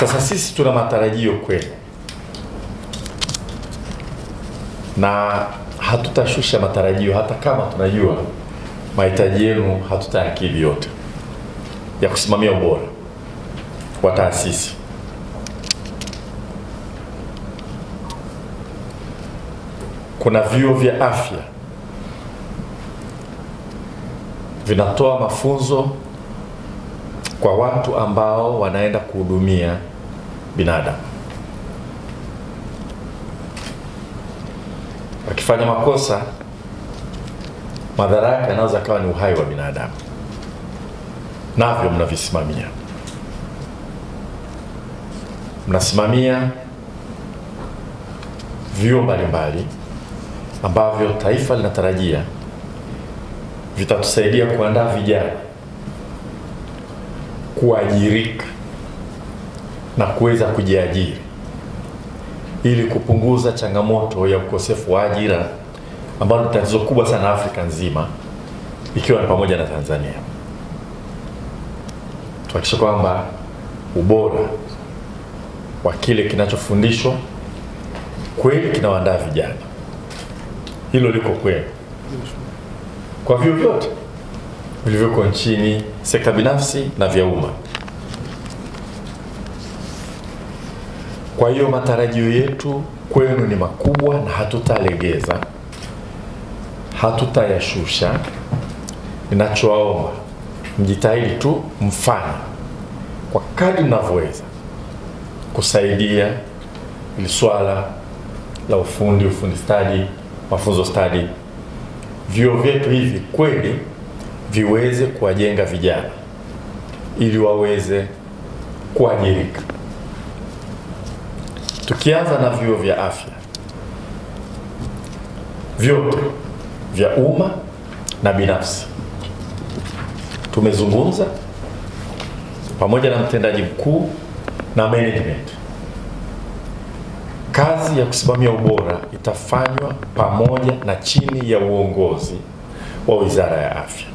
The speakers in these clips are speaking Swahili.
Sasa sisi tuna matarajio kwenu na hatutashusha matarajio, hata kama tunajua mahitaji yenu hatutayakidhi yote ya kusimamia ubora wa taasisi. Kuna vyuo vya afya vinatoa mafunzo kwa watu ambao wanaenda kuhudumia binadamu. Akifanya makosa, madhara yake yanaweza kawa ni uhai wa binadamu, navyo mnavisimamia. Mnasimamia vyuo mbalimbali ambavyo taifa linatarajia vitatusaidia kuandaa vijana kuajirika na kuweza kujiajiri ili kupunguza changamoto ya ukosefu wa ajira ambalo ni tatizo kubwa sana Afrika nzima ikiwa ni pamoja na Tanzania. Tuhakikishe kwamba ubora wa kile kinachofundishwa kweli kinawaandaa vijana. Hilo liko kweli kwa vyuo vyote vilivyoko nchini, sekta binafsi na vya umma. Kwa hiyo matarajio yetu kwenu ni makubwa na hatutalegeza, hatutayashusha. Ninachowaomba mjitahidi tu mfanye kwa kadri mnavyoweza kusaidia ili swala la ufundi, ufundi stadi, mafunzo stadi, vyuo vyetu hivi kweli viweze kuwajenga vijana ili waweze kuajirika. Tukianza na vyuo vya afya, vyote vya umma na binafsi, tumezungumza pamoja na mtendaji mkuu na management. Kazi ya kusimamia ubora itafanywa pamoja na chini ya uongozi wa Wizara ya Afya.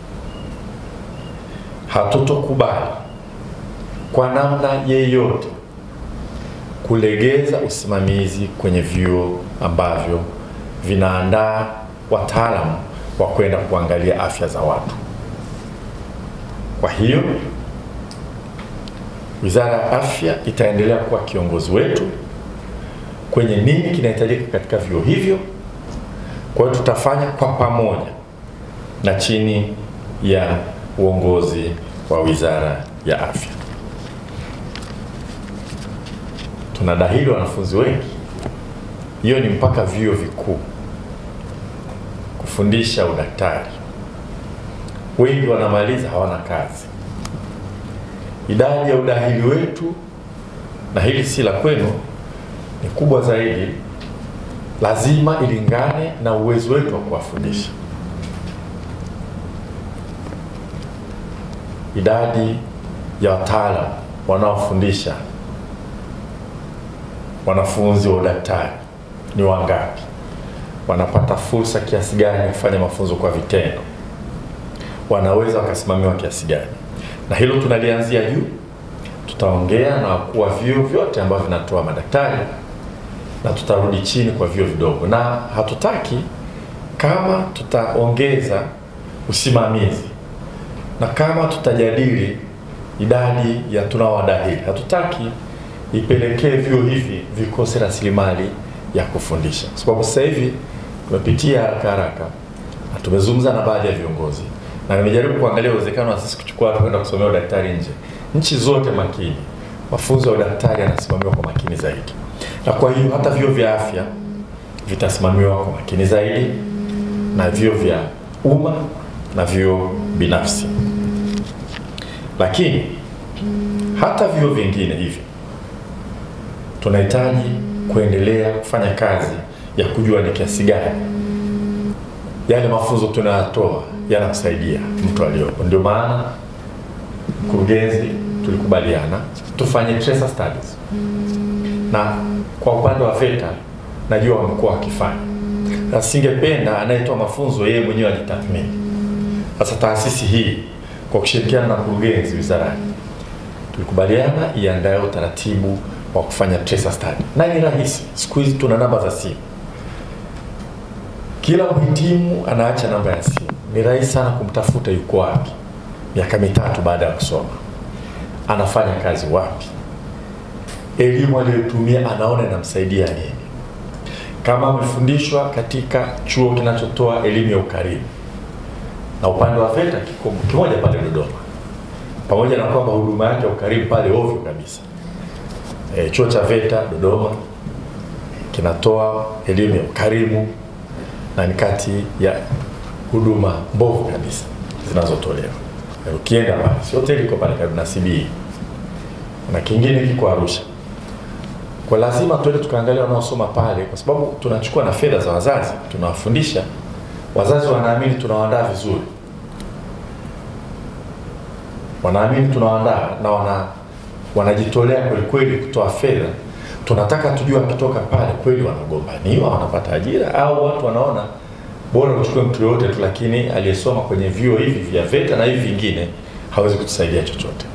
Hatutokubali kwa namna yeyote kulegeza usimamizi kwenye vyuo ambavyo vinaandaa wataalamu wa kwenda kuangalia afya za watu. Kwa hiyo Wizara ya Afya itaendelea kuwa kiongozi wetu kwenye nini kinahitajika katika vyuo hivyo. Kwa hiyo tutafanya kwa pamoja na chini ya uongozi wa Wizara ya Afya. Tunadahili wanafunzi wengi, hiyo ni mpaka vyuo vikuu kufundisha udaktari. Wengi wanamaliza hawana kazi. Idadi ya udahili wetu, na hili si la kwenu, ni kubwa zaidi, lazima ilingane na uwezo wetu wa kuwafundisha. Idadi ya wataalamu wanaofundisha wanafunzi wa udaktari ni wangapi? Wanapata fursa kiasi gani kufanya mafunzo kwa vitendo? Wanaweza wakasimamiwa kiasi gani? Na hilo tunalianzia juu. Tutaongea na wakuu wa vyuo vyote ambavyo vinatoa madaktari na tutarudi chini kwa vyuo vidogo, na hatutaki kama tutaongeza usimamizi na kama tutajadili idadi ya tunaowadahili, hatutaki ipelekee vyuo hivi vikose rasilimali ya kufundisha, kwa sababu sasa hivi tumepitia haraka haraka na tumezungumza na baadhi ya viongozi. Na nimejaribu kuangalia uwezekano wa sisi kuchukua watu kwenda kusomea udaktari nje. Nchi zote makini, mafunzo ya udaktari yanasimamiwa kwa makini zaidi, na kwa hiyo hata vyuo vya afya vitasimamiwa kwa makini zaidi na vyuo vya umma na vyuo binafsi, lakini hata vyuo vingine hivi tunahitaji kuendelea kufanya kazi ya kujua ni kiasi gani yale mafunzo tunayatoa yanamsaidia mtu aliyopo. Ndio maana mkurugenzi, tulikubaliana tufanye tracer studies, na kwa upande wa VETA najua wamekuwa wakifanya, na singependa anayetoa mafunzo yeye mwenyewe ajitathmini. Sasa taasisi hii kwa kushirikiana na mkurugenzi wizarani tulikubaliana iandae utaratibu wa kufanya tracer study, na ni rahisi. Siku hizi tuna namba za simu, kila mhitimu anaacha namba ya simu. Ni rahisi sana kumtafuta, yuko wapi, miaka mitatu baada ya kusoma, anafanya kazi wapi, elimu aliyotumia anaona inamsaidia nini, kama amefundishwa katika chuo kinachotoa elimu ya ukarimu, na upande wa VETA kiko kimoja pale Dodoma, pamoja na kwamba huduma yake ya ukarimu pale ovyo kabisa. E, chuo cha VETA Dodoma kinatoa elimu ya ukarimu na ni kati ya huduma mbovu kabisa zinazotolewa. E, ukienda pale si hoteli iko pale karibu na CBE na kingine kiko Arusha, kwa lazima tuende tukaangalia wanaosoma pale, kwa sababu tunachukua na fedha za wazazi, tunawafundisha. Wazazi wanaamini tunawaandaa vizuri, wanaamini tunawaandaa na wana wanajitolea kwelikweli kweli kutoa fedha. Tunataka tujue wakitoka pale kweli wanagombaniwa, wanapata ajira, au watu wanaona bora uchukue mtu yoyote tu, lakini aliyesoma kwenye vyuo hivi vya VETA na hivi vingine hawezi kutusaidia chochote.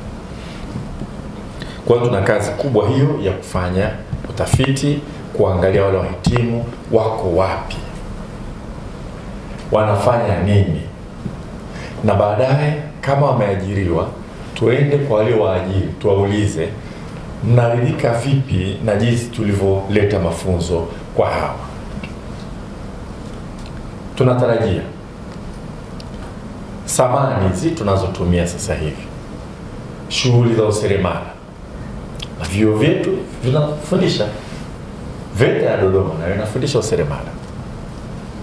Kwa hiyo tuna kazi kubwa hiyo ya kufanya utafiti, kuangalia wale wahitimu wako wapi, wanafanya nini, na baadaye kama wameajiriwa tuende kwa waliowaajiri tuwaulize, mnaridhika vipi na jinsi tulivyoleta mafunzo kwa hawa? Tunatarajia samani hizi tunazotumia sasa hivi, shughuli za useremala na vyuo vyetu vinafundisha. VETA ya Dodoma nayo inafundisha useremala.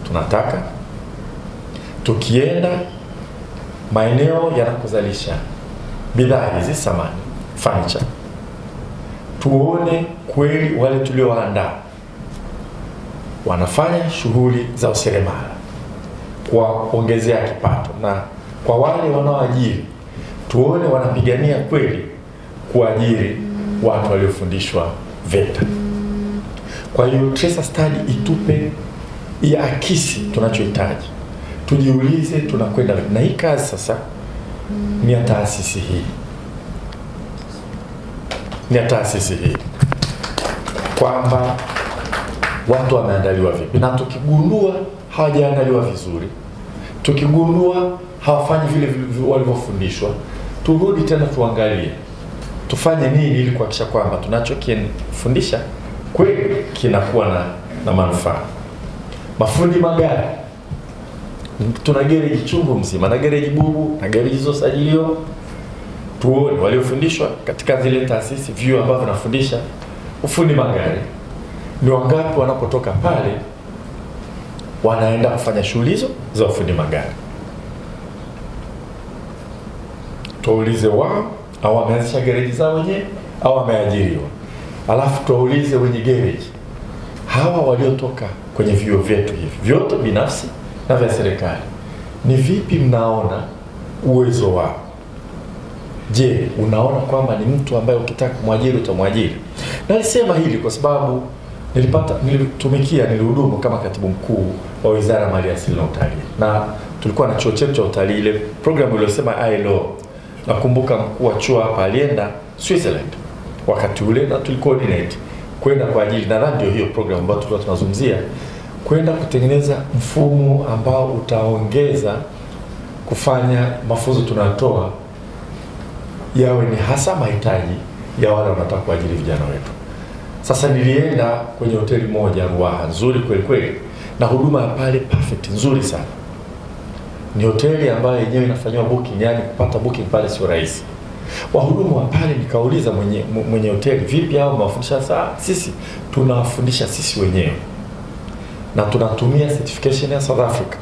Tunataka tukienda maeneo yanakuzalisha bidhaa hizi samani furniture, tuone kweli wale tuliowaandaa. Wanafanya shughuli za useremala kuwaongezea kipato, na kwa wale wanaoajiri tuone wanapigania kweli kuajiri watu waliofundishwa VETA. Kwa hiyo tracer study itupe iakisi tunachohitaji, tujiulize tunakwenda na hii kazi sasa ni ya taasisi hii, ni ya taasisi hii. Kwamba watu wameandaliwa vipi, na tukigundua hawajaandaliwa vizuri, tukigundua hawafanyi vile walivyofundishwa, turudi tena tuangalie. Tufanye nini ili kuhakikisha kwamba tunachokifundisha kweli kinakuwa na, na manufaa. Mafundi magari tuna gereji chungu mzima na gereji bubu na gereji zilizosajiliwa. Tuone waliofundishwa katika zile taasisi vyuo ambavyo nafundisha ufundi magari ni wangapi, wanapotoka pale wanaenda kufanya shughuli hizo za ufundi magari. Tuwaulize wao au wameanzisha gereji zao wenyewe au wameajiriwa, alafu tuwaulize wenye gereji hawa waliotoka kwenye vyuo vyetu hivi vyote binafsi na vya serikali, ni vipi mnaona uwezo wao? Je, unaona kwamba ni mtu ambaye ukitaka kumwajiri utamwajiri? Nalisema hili kwa sababu nilipata nilitumikia, nilihudumu kama katibu mkuu wa Wizara ya Maliasili na Utalii, na tulikuwa na chuo chetu cha utalii, ile program iliyosema ILO. Nakumbuka mkuu wa chuo hapa alienda Switzerland wakati ule, na tulicoordinate kwenda kwa ajili, nadhani ndio hiyo program ambayo tulikuwa tunazungumzia kwenda kutengeneza mfumo ambao utaongeza kufanya mafunzo tunatoa yawe ni hasa mahitaji ya wale wanataka kuajiri vijana wetu. Sasa nilienda kwenye hoteli moja Ruaha, nzuri kweli kweli, na huduma ya pale perfect, nzuri sana. Ni hoteli ambayo yenyewe inafanyiwa booking, yani kupata booking pale sio rahisi. Wahudumu wa pale nikauliza mwenye, mwenye hoteli, vipi hao mnawafundisha? Saa sisi tunawafundisha sisi wenyewe na tunatumia certification ya South Africa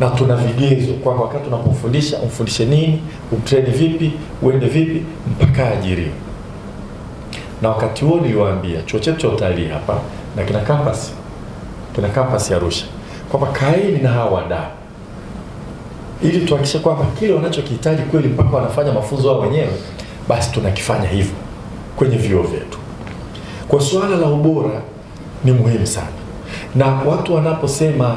na tuna vigezo kwamba wakati unapofundisha umfundishe nini, umtreni vipi, uende vipi mpaka ajiriwe. Na wakati huo niliwaambia chuo chetu cha utalii hapa na kina campus, kina campus ya Arusha kwamba kaeni na hawa wadau ili tuhakikishe kwamba kile wanachokihitaji kweli mpaka wanafanya mafunzo wao wenyewe, basi tunakifanya hivyo kwenye vyuo vyetu. Kwa suala la ubora ni muhimu sana, na watu wanaposema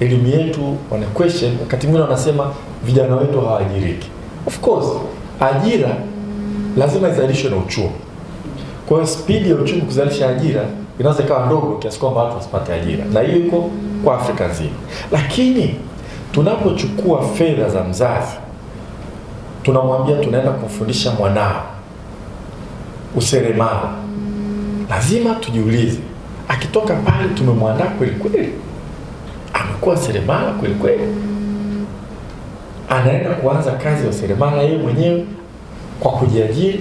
elimu yetu wana question, wakati mwingine wanasema vijana wetu hawaajiriki. Of course ajira lazima izalishwe na uchumi. Kwa hiyo spidi ya uchumi kuzalisha ajira inaweza ikawa ndogo kiasi kwamba watu wasipate ajira, na hiyo iko kwa Afrika nzima. Lakini tunapochukua fedha za mzazi, tunamwambia tunaenda kumfundisha mwanao useremala, lazima tujiulize, akitoka pale tumemwandaa kweli kweli, amekuwa seremala kweli kweli, anaenda kuanza kazi ya useremala yeye mwenyewe kwa kujiajiri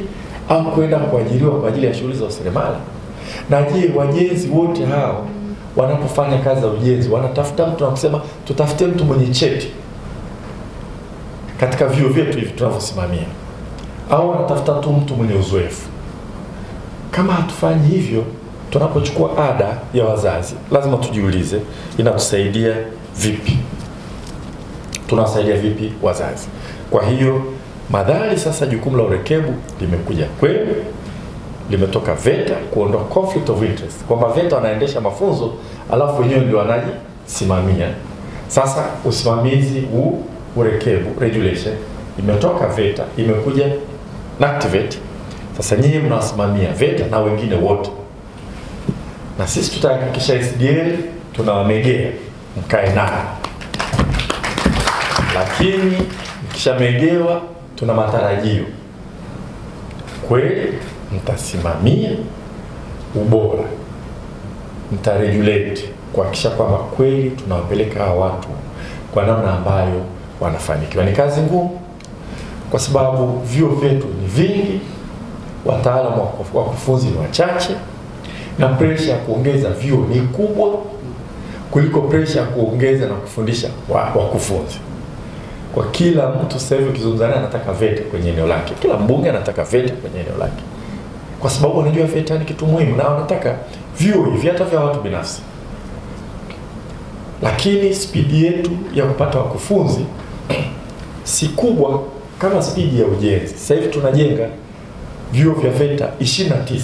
au kwenda kuajiriwa kwa ajili ya shughuli za useremala? Na je, wajenzi wote hao wanapofanya kazi za ujenzi wanatafuta mtu na kusema tutafute mtu mwenye cheti katika vyuo vyetu hivi tunavyosimamia, au wanatafuta tu mtu mwenye uzoefu? Kama hatufanyi hivyo, tunapochukua ada ya wazazi, lazima tujiulize inatusaidia vipi? Tunawasaidia vipi wazazi? Kwa hiyo madhari sasa, jukumu la urekebu limekuja kwenu, limetoka VETA kuondoa conflict of interest, kwamba VETA wanaendesha mafunzo alafu wenyewe ndio wanajisimamia. Sasa usimamizi huu urekebu regulation imetoka VETA imekuja NACTVET. Sasa nyinyi mnawasimamia VETA na wengine wote, na sisi tutahakikisha SDL tunawamegea mkae nayo, lakini mkishamegewa, tuna matarajio kweli mtasimamia ubora, mtaregulate kuhakikisha kwamba kweli tunawapeleka hawa watu kwa namna ambayo wanafanikiwa. Ni kazi ngumu, kwa sababu vyuo vyetu ni vingi, wataalamu wakufunzi ni wachache, na presha ya kuongeza vyuo ni kubwa kuliko presha ya kuongeza na kufundisha wakufunzi kwa kila mtu sasa hivi ukizungumza naye anataka VETA kwenye eneo lake, kila mbunge anataka VETA kwenye eneo lake, kwa sababu anajua VETA ni kitu muhimu na wanataka vyuo hivi hata vya watu binafsi. Lakini spidi yetu ya kupata wakufunzi si kubwa kama spidi ya ujenzi. Sasa hivi tunajenga vyuo vya VETA 29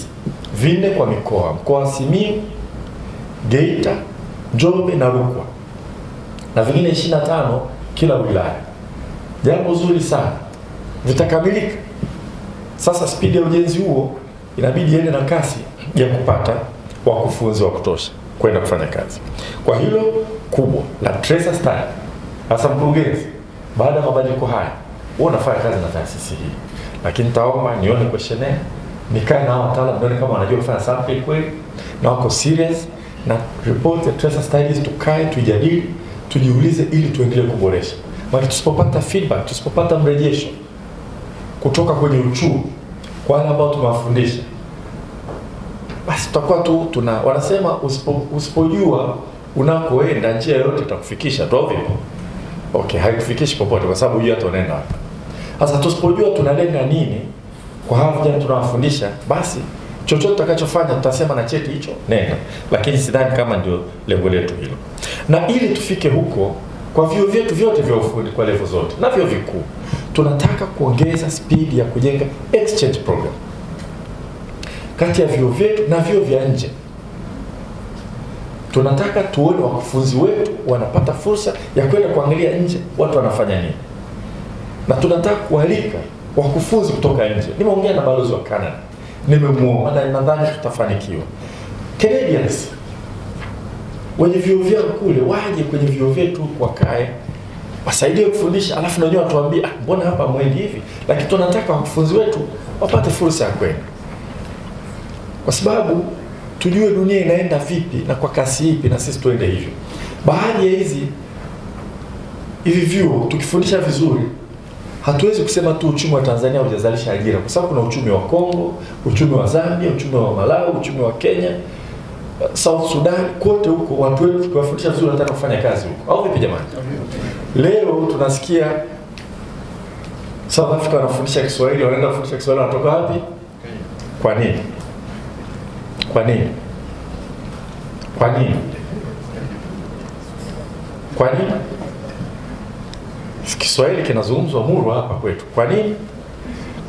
vinne kwa mikoa, mkoa wa Simiyu, Geita, Njombe na Rukwa na vingine 25 kila wilaya. Jambo zuri sana, vitakamilika. Sasa spidi ya ujenzi huo inabidi iende na kasi ya kupata wakufunzi wa kutosha kwenda kufanya kazi. Kwa hilo kubwa la Tracer Star, hasa mkurugenzi, baada ya mabadiliko haya, wewe unafanya kazi na taasisi hii, lakini taomba nione questionnaire, nikae na wataalamu nione kama wanajua kufanya sample kweli na wako serious na report ya Tracer Studies, tukae tujadili, tujiulize ili tuendelee kuboresha maana tusipopata feedback, tusipopata mrejesho kutoka kwenye uchuu kwa wale ambao tumewafundisha, basi tutakuwa tu tuna wanasema, usipo, usipojua unakoenda njia yoyote itakufikisha tu, vipi? Okay, haikufikishi popote kwa sababu hujui hata unaenda wapi. Sasa tusipojua tunalenga nini kwa hawa vijana tunawafundisha, basi chochote tutakachofanya tutasema na cheti hicho nenda, lakini sidhani kama ndio lengo letu hilo, na ili tufike huko kwa vyuo vyetu vyote vya ufundi kwa levo zote na vyuo vikuu tunataka kuongeza spidi ya kujenga exchange program. Kati ya vyuo vyetu na vyuo vya nje. Tunataka tuone wakufunzi wetu wanapata fursa ya kwenda kuangalia nje watu wanafanya nini, na tunataka kualika wakufunzi kutoka nje. Nimeongea na balozi wa Canada, nimemwomba na nadhani tutafanikiwa. Canadians wenye vyuo vyao kule waje kwenye vyuo vyetu wakae wasaidie kufundisha, alafu na wenyewe watuambie, ah, mbona hapa mwendi hivi. Lakini tunataka wakufunzi wetu wapate fursa ya kwenda, kwa sababu tujue dunia inaenda vipi na kwa kasi ipi, na sisi tuende hivyo. Baadhi ya hizi hivi vyuo tukifundisha vizuri, hatuwezi kusema tu uchumi wa Tanzania hujazalisha ajira, kwa sababu kuna uchumi wa Kongo, uchumi wa Zambia, uchumi wa Malawi, uchumi wa Kenya South Sudan, kote huko watu wetu tukiwafundisha vizuri wanataka kufanya kazi huko, au vipi jamani? Leo tunasikia South Africa wanafundisha Kiswahili, wanaenda kufundisha Kiswahili, wanatoka wapi? Kwa nini? Kwa nini? Kwa nini? Kwa nini? Kiswahili kinazungumzwa Murwa hapa kwetu. Kwa nini?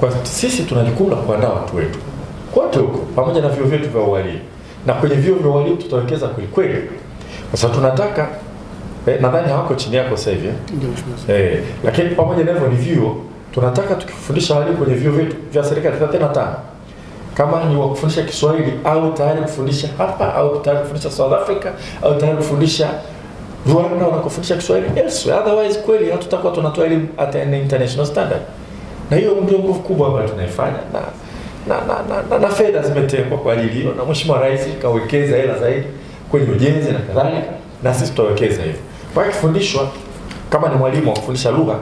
Kwa sisi tuna jukumu la kuandaa watu wetu. Kote huko, pamoja na vyuo vyetu vya ualimu. Na kwenye vyuo vya ualimu tutawekeza kweli kweli, kwa sababu tunataka eh, nadhani hawako chini yako sasa hivi eh, lakini pamoja na hivyo ni vyuo. Tunataka tukifundisha walimu kwenye vyuo vyetu vya serikali 35 kama ni wa kufundisha Kiswahili au tayari kufundisha hapa au tayari kufundisha South Africa au tayari kufundisha Rwanda wanakofundisha Kiswahili elsewhere. Otherwise kweli hatutakuwa tunatoa elimu at an international standard, na hiyo ndio nguvu kubwa ambayo tunaifanya na na, na, na, na, na fedha zimetengwa kwa ajili hiyo, na Mheshimiwa Rais kawekeza hela zaidi kwenye ujenzi na kadhalika, na sisi tutawekeza hivyo. Kwa hiyo kifundishwa kama ni mwalimu wa kufundisha lugha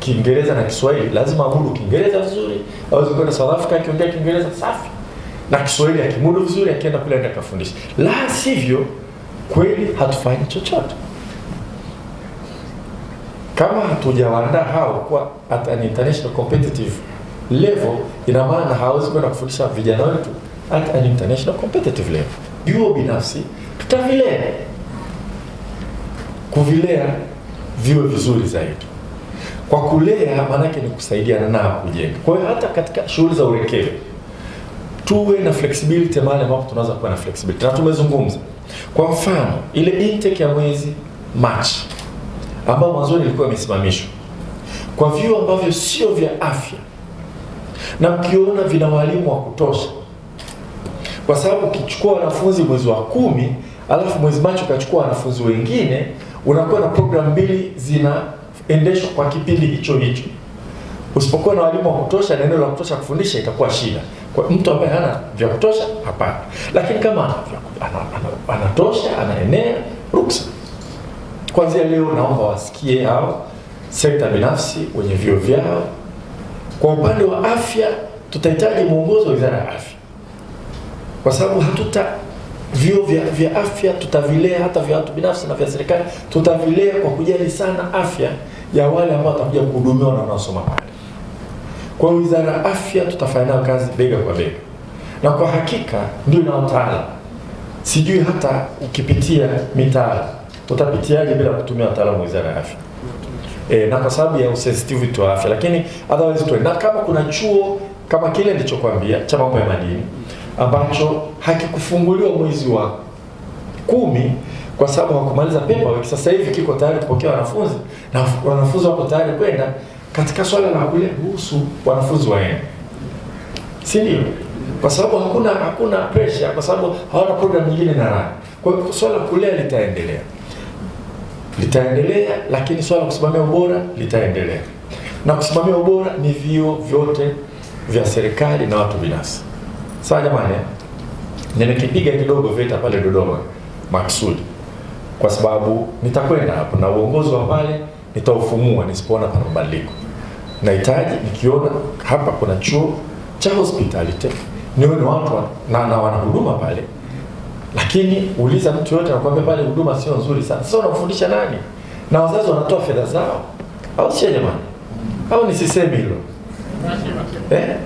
Kiingereza na Kiswahili lazima amudu Kiingereza vizuri, aweze kwenda South Africa akiongea Kiingereza safi na Kiswahili akimudu vizuri, akienda kule aende akafundisha, La sivyo kweli hatufanyi chochote kama hatujawaandaa hao kuwa at an international competitive level, ina maana hawezi kwenda kufundisha vijana wetu at an international competitive level. Vyuo binafsi tutavilea, kuvilea viwe vizuri zaidi. Kwa kulea maanake ni kusaidiana nao kujenga. Kwa hiyo hata katika shughuli za urekebe tuwe na flexibility mahali ambapo tunaweza kuwa na flexibility, na tumezungumza kwa mfano ile intake ya mwezi Machi ambayo mwanzoni ilikuwa imesimamishwa kwa vyuo ambavyo sio vya afya, na mkiona vina walimu wa kutosha, kwa sababu ukichukua wanafunzi mwezi wa kumi alafu mwezi Machi ukachukua wanafunzi wengine, unakuwa na programu mbili zinaendeshwa kwa kipindi hicho hicho. Usipokuwa na walimu wa kutosha na eneo la kutosha kufundisha, itakuwa shida. Kwa mtu ambaye hana vya kutosha. Hapana, lakini kama ana ana- ana- anatosha, anaenea, ruksa Kwanzia leo naomba wasikie hao sekta binafsi wenye vyuo vyao. Kwa upande wa afya, tutahitaji mwongozo wa Wizara ya Afya, kwa sababu hatuta vyuo vya, vya afya tutavilea, hata vya watu binafsi na vya serikali tutavilea kwa kujali sana afya ya wale ambao watakuja kuhudumiwa na wanaosoma pale. Kwa hiyo Wizara ya Afya tutafanya nayo kazi bega kwa bega, na kwa hakika ndio na. Sijui hata ukipitia mitaala utapitiaje bila kutumia wataalamu wa Wizara ya Afya e, na kwa sababu ya usensitivity wa afya, lakini otherwise tu na kama kuna chuo kama kile nilichokwambia cha mambo ya madini ambacho hakikufunguliwa mwezi wa kumi kwa sababu hawakumaliza paperwork, sasa hivi kiko tayari kupokea wanafunzi na wanafunzi wako tayari kwenda katika swala la kule ruhusu wanafunzi waende, si ndio? Kwa sababu hakuna hakuna pressure, kwa sababu hawana program nyingine na raha. Kwa hiyo swala la kulea litaendelea litaendelea, lakini swala la kusimamia ubora litaendelea, na kusimamia ubora ni vio vyote vya serikali na watu binafsi. Sawa jamani, eh? nimekipiga kidogo VETA pale Dodoma maksudi, kwa sababu nitakwenda hapo na uongozi wa pale nitaufumua nisipoona pana mabadiliko. Nahitaji nikiona hapa kuna chuo cha hospitality nione watu wa- na, na wanahuduma pale lakini uliza mtu yote anakuambia pale huduma sio nzuri sana. Sasa unamfundisha nani? Na wazazi wanatoa fedha zao, au sio jamani? Au nisiseme hilo eh?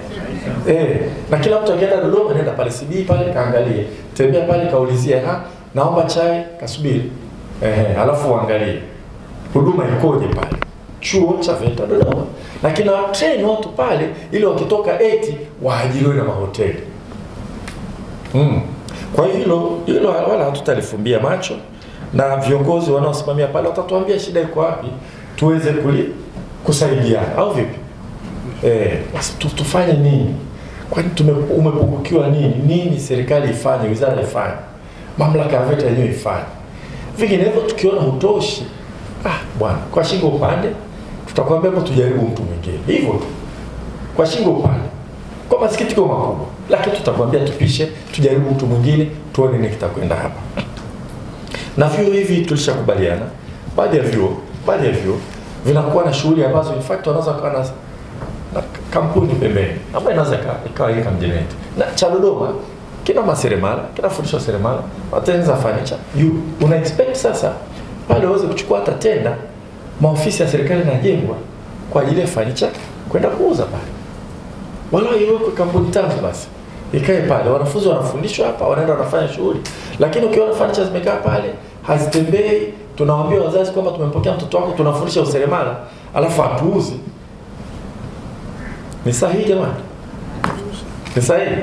Eh, na kila mtu akienda Dodoma anaenda pale CB pale kaangalie, tembea pale kaulizie, ha, naomba chai, kasubiri eh, alafu uangalie huduma ikoje pale chuo cha VETA Dodoma, lakini na train watu pale ili wakitoka eti waajiriwe na mahoteli mm. Kwa hilo hilo wala hatutalifumbia macho, na viongozi wanaosimamia pale watatuambia shida iko wapi, tuweze kuli, kusaidiana au vipi? Tu- tufanye nini? Kwani umepungukiwa nini? Nini serikali ifanye, wizara ifanye, mamlaka ya VETA yenyewe ifanye. Vinginevyo tukiona hutoshi, ah bwana, kwa shingo upande, tutakwambia hapo tujaribu mtu mwingine, hivyo kwa shingo upande kwa masikitiko makubwa, lakini tutakwambia tupishe, tujaribu mtu mwingine, tuone nini kitakwenda hapa. Na vyuo hivi tulishakubaliana, baadhi ya vyuo baadhi ya vyuo vinakuwa na shughuli ambazo in fact wanaweza kuwa na, na kampuni pembeni ambayo inaweza ika- ikawa income generator. Na cha Dodoma kina maseremala, kinafundishwa seremala, watengeneza fanicha You una expect sasa pale waweze kuchukua hata tenda, maofisi ya serikali yanajengwa kwa ajili ya fanicha kwenda kuuza pale wala iwekwe kampuni tano basi ikae pale, wanafunzi wanafundishwa hapa, wanaenda wanafanya shughuli. Lakini ukiona furniture zimekaa pale hazitembei, tunawaambia wazazi kwamba tumempokea mtoto wako, tunafundisha useremala, alafu hatuuzi. Ni sahihi jamani? Ni sahihi?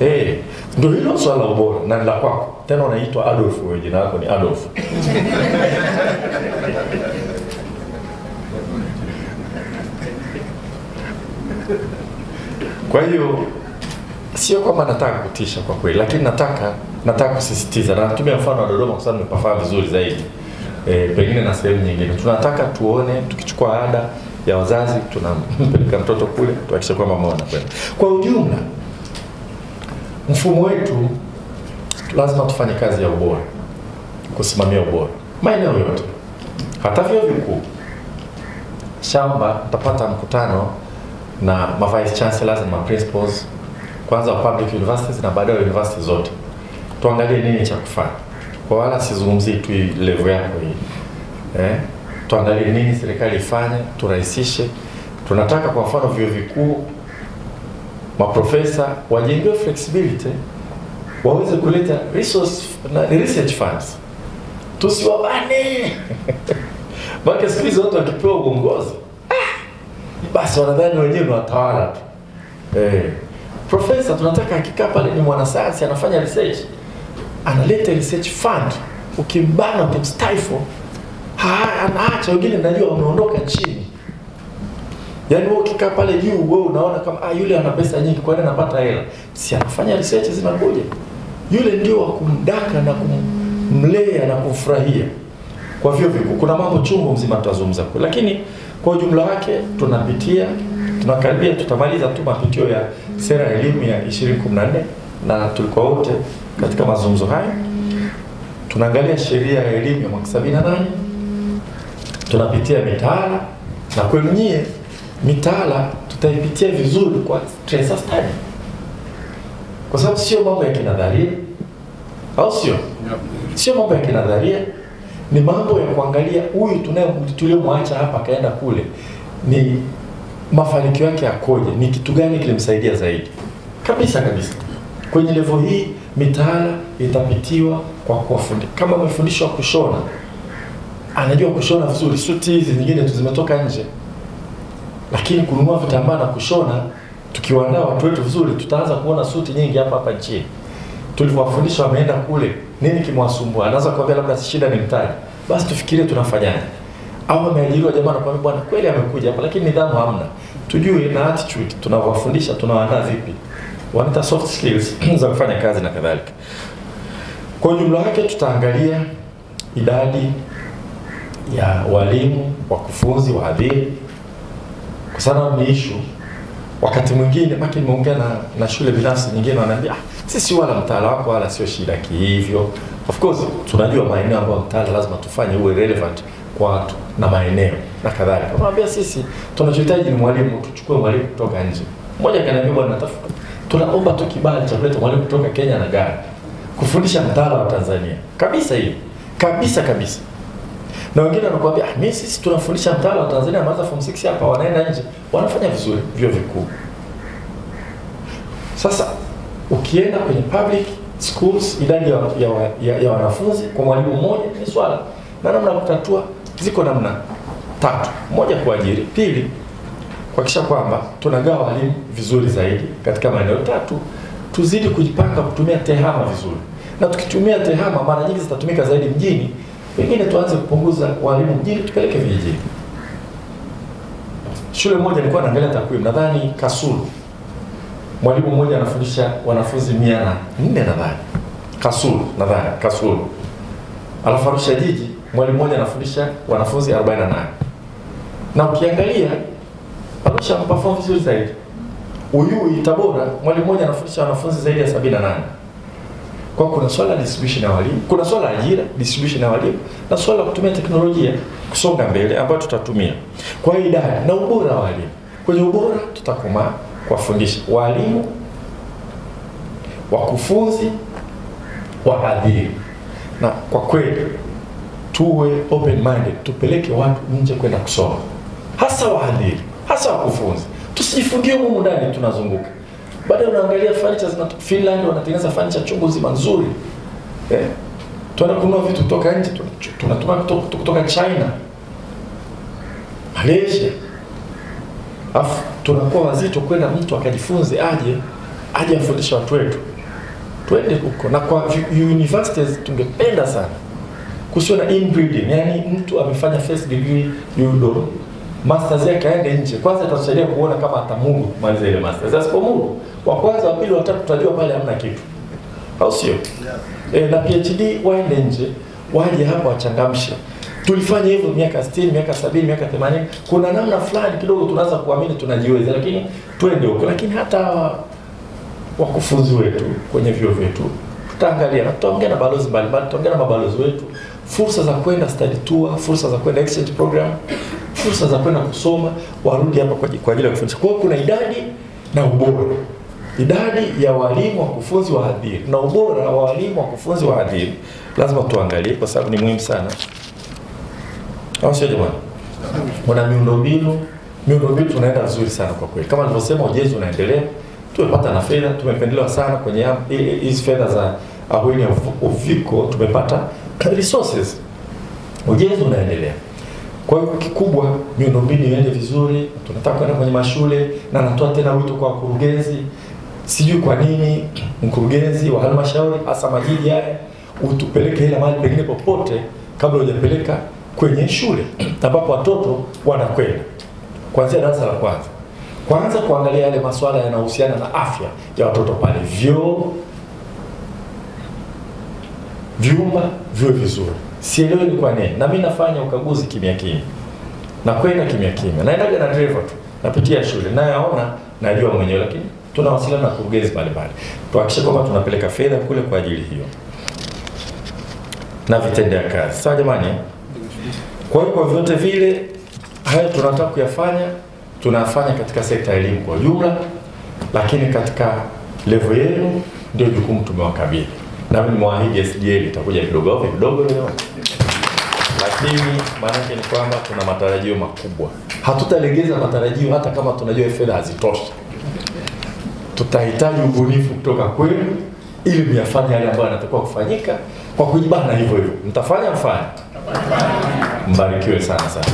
Eh, ndio hilo swala la ubora na la kwako tena, unaitwa Adolf, wewe jina lako ni Adolf. Kwa hiyo sio kwamba nataka kutisha kwa kweli, lakini nataka nataka kusisitiza na natumia mfano wa Dodoma kwa sababu nimepafaa vizuri zaidi e, pengine na sehemu nyingine. Tunataka tuone tukichukua ada ya wazazi tunampeleka mtoto kule, tuhakikishe kwamba mama anakwenda. Kwa ujumla, mfumo wetu lazima tufanye kazi ya ubora, kusimamia ubora maeneo yote, hata vyo vikuu. Shamba utapata mkutano na ma vice chancellors na ma principals kwanza wa public universities na baadaye university zote, tuangalie nini cha kufanya. Kwa wala sizungumzii tu level yako hii eh, tuangalie nini serikali ifanye, turahisishe. Tunataka kwa mfano vyuo vikuu maprofesa wajengewe flexibility, waweze kuleta resource na research funds, tusiwabane maana siku hizi watu wakipewa uongozi ah, basi wanadhani wenyewe ni watawala tu eh. Profesa tunataka hakika pale ni mwanasayansi anafanya research, analeta research fund, ukimbana ukimstifle ha- anaacha wengine, najua wameondoka chini. Yaani wewe ukikaa pale juu, wewe unaona kama ah, yule ana pesa nyingi, kwa nini anapata hela? Si anafanya research zinakuja, yule ndio wa kumdaka na kumlea na kumfurahia. Kwa hivyo viku, kuna mambo chungu mzima tutazungumza kwa, lakini kwa ujumla wake tunapitia tunakaribia, tutamaliza tu mapitio ya sera ya elimu ya 2014 na tulikuwa wote katika mazungumzo haya. Tunaangalia sheria ya elimu ya mwaka 78 tunapitia mitaala na kwenu nyie mitaala tutaipitia vizuri kwa tracer study, kwa sababu sio mambo ya kinadharia, au sio? Sio mambo ya kinadharia, ni mambo ya kuangalia huyu tunaye tuliyomwacha hapa akaenda kule, ni mafanikio yake yakoje, ni kitu gani kilimsaidia zaidi kabisa kabisa. Kwenye levo hii mitaala itapitiwa kwa kuwafundisha. Kama umefundishwa kushona, anajua kushona vizuri, suti hizi nyingine tu zimetoka nje, lakini kununua vitambaa na kushona, tukiwaandaa watu wetu vizuri, tutaanza kuona suti nyingi hapa hapa nchini. Tulivyowafundisha wameenda kule, nini kimwasumbua? Anaweza kuambia labda shida ni mtaji, basi tufikirie tunafanyaje au ameajiriwa jamaa anakuambia bwana kweli amekuja hapa lakini nidhamu hamna. Tujue na attitude tunawafundisha tunawaandaa vipi, wanaita soft skills za kufanya kazi na kadhalika. Kwa ujumla wake tutaangalia idadi ya walimu, wakufunzi, wahadhiri, kwa sababu ni issue. Wakati mwingine maki nimeongea na, na shule binafsi nyingine wananiambia ah, sisi wala mtaala wako wala sio shida kihivyo. Of course tunajua maeneo ambayo mtaala lazima tufanye uwe relevant watu na maeneo na kadhalika. Unamwambia sisi tunachohitaji ni mwalimu, tuchukue mwalimu kutoka nje. Mmoja kaniambia bwana, natafuta tunaomba tu kibali cha kuleta mwalimu kutoka Kenya na Ghana kufundisha mtaala wa Tanzania kabisa, hiyo kabisa kabisa. Na wengine wanakuambia ah, mimi sisi tunafundisha mtaala wa Tanzania, wanaanza form 6 hapa, wanaenda nje, wanafanya vizuri vyuo vikuu. Sasa ukienda kwenye public schools, idadi ya, ya, ya, ya wanafunzi kwa mwalimu mmoja ni swala na namna kutatua ziko namna tatu. Moja, kuajiri; pili, kuhakikisha kwamba tunagawa walimu vizuri zaidi katika maeneo. Tatu, tuzidi kujipanga kutumia tehama vizuri, na tukitumia tehama mara nyingi zitatumika zaidi mjini, pengine tuanze kupunguza walimu mjini, tupeleke vijijini. Shule moja nilikuwa naangalia takwimu, nadhani Kasulu mwalimu mmoja anafundisha wanafunzi mia na nne nadhani, Kasulu nadhani Kasulu, alafu Arusha jiji mwalimu mmoja anafundisha wanafunzi 48 na ukiangalia Arusha perform vizuri zaidi. Uyui Tabora mwalimu mmoja anafundisha wanafunzi zaidi ya 78. Kwa kuna swala la distribution ya walimu, kuna swala la ajira, distribution ya walimu na swala la kutumia teknolojia kusonga mbele ambayo tutatumia. Kwa hiyo idadi na ubora wa walimu. Kwenye ubora tutakomaa kuwafundisha walimu, wakufunzi, wahadhiri. Na kwa kweli tuwe open minded, tupeleke watu nje kwenda kusoma, hasa wahadhiri, hasa wakufunzi. Tusijifungie humu ndani tunazunguka. Baadaye unaangalia furniture zina Finland wanatengeneza furniture chungu zima nzuri. Eh? Tunakunua vitu kutoka nje, tunatuma kutoka China, Malaysia. Afu tunakuwa wazito kwenda mtu akajifunze aje aje afundishe watu wetu. Twende huko na kwa universities tungependa sana kusiwe na inbreeding, yani mtu amefanya first degree judo masters yake aende nje, kwanza itatusaidia kuona kama atamudu maliza ile masters. Asipomudu, wa kwanza, wa pili, wa tatu, tutajua pale hamna kitu, au sio? Yeah. E, na PhD waende nje, waje hapa wachangamshe. Tulifanya hivyo miaka 60, miaka 70, miaka 80. Kuna namna fulani kidogo tunaanza kuamini tunajiweza, lakini twende huko. Lakini hata wakufunzi wetu kwenye vyuo vyetu tutaangalia na tutaongea na balozi mbalimbali, tutaongea na mabalozi wetu, fursa za kwenda study tour, fursa za kwenda exchange program, fursa za kwenda kusoma, warudi hapa kwa ajili ya kufundisha. Kwa kuna idadi na ubora, idadi ya walimu, wakufunzi, wahadhiri na ubora wa walimu, wakufunzi, wahadhiri lazima tuangalie, kwa sababu ni muhimu sana, au sio jamani? Kuna miundombinu, miundombinu tunaenda vizuri sana kwa kweli, kama nilivyosema, ujenzi unaendelea tumepata na fedha, tumependelewa sana kwenye hizi fedha za ahueni ya uviko, tumepata resources, ujenzi unaendelea. Kwa hiyo kikubwa, miundombinu iende vizuri, tunataka kwenda kwenye mashule, na natoa tena wito kwa wakurugenzi. Sijui kwa nini mkurugenzi wa halmashauri hasa majiji haya utupeleke hela mahali pengine popote kabla hujapeleka kwenye shule ambapo watoto wanakwenda kuanzia darasa la kwanza kwanza kuangalia yale masuala yanayohusiana na afya ya watoto pale, vyoo, vyumba viwe vizuri. Sielewi ni kwa nini, na mimi nafanya ukaguzi kimya kimya, nakwenda kimya kimya, naendaga na dereva tu, napitia shule, nayaona, najua mwenyewe, lakini tunawasiliana na kurugenzi mbalimbali, tuhakikishe kwamba tunapeleka fedha kule kwa ajili hiyo. Na vitendea kazi. Sawa jamani? Kwa hiyo kwa vyote vile haya tunataka kuyafanya. Tunafanya katika sekta ya elimu kwa jumla, lakini katika level yenu ndio jukumu tumewakabidhi, na mimi nimewaahidi SGL itakuja kidogo au kidogo leo, lakini maanake ni kwamba tuna matarajio makubwa. Hatutalegeza matarajio hata kama tunajua fedha hazitoshi. Tutahitaji ubunifu kutoka kwenu ili myafanye yale ambayo yanatakiwa kufanyika kwa kujibana hivyo hivyo. Mtafanya mfanye. Mbarikiwe sana sana.